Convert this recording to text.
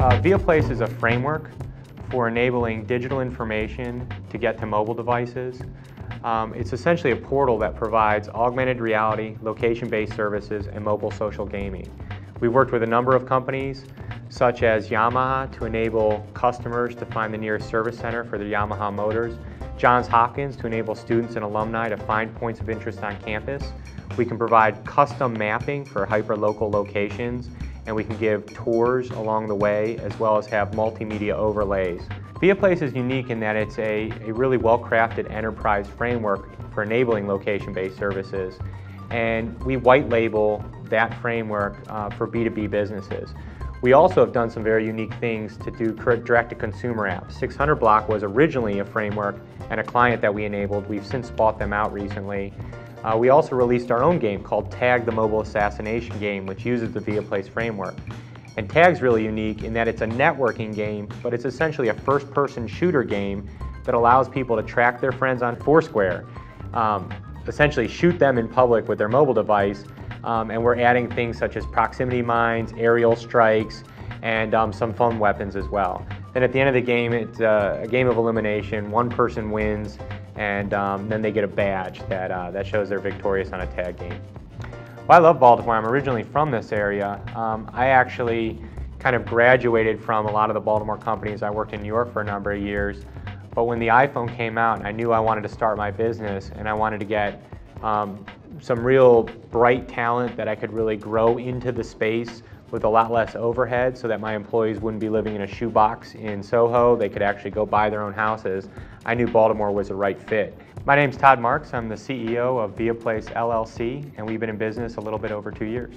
Uh, ViaPlace is a framework for enabling digital information to get to mobile devices. Um, it's essentially a portal that provides augmented reality, location-based services, and mobile social gaming. We've worked with a number of companies, such as Yamaha, to enable customers to find the nearest service center for their Yamaha motors, Johns Hopkins to enable students and alumni to find points of interest on campus. We can provide custom mapping for hyper-local locations, and we can give tours along the way, as well as have multimedia overlays. ViaPlace is unique in that it's a, a really well-crafted enterprise framework for enabling location-based services. And we white label that framework uh, for B2B businesses. We also have done some very unique things to do direct-to-consumer apps. 600 Block was originally a framework and a client that we enabled. We've since bought them out recently. Uh, we also released our own game called Tag the Mobile Assassination Game, which uses the ViaPlace framework. And Tag's really unique in that it's a networking game, but it's essentially a first-person shooter game that allows people to track their friends on Foursquare, um, essentially shoot them in public with their mobile device, um, and we're adding things such as proximity mines, aerial strikes, and um, some fun weapons as well. Then at the end of the game, it's uh, a game of elimination. One person wins, and um, then they get a badge that, uh, that shows they're victorious on a tag game. Well, I love Baltimore. I'm originally from this area. Um, I actually kind of graduated from a lot of the Baltimore companies. I worked in New York for a number of years. But when the iPhone came out, I knew I wanted to start my business and I wanted to get um, some real bright talent that I could really grow into the space with a lot less overhead so that my employees wouldn't be living in a shoebox in Soho. They could actually go buy their own houses. I knew Baltimore was the right fit. My name's Todd Marks. I'm the CEO of ViaPlace LLC, and we've been in business a little bit over two years.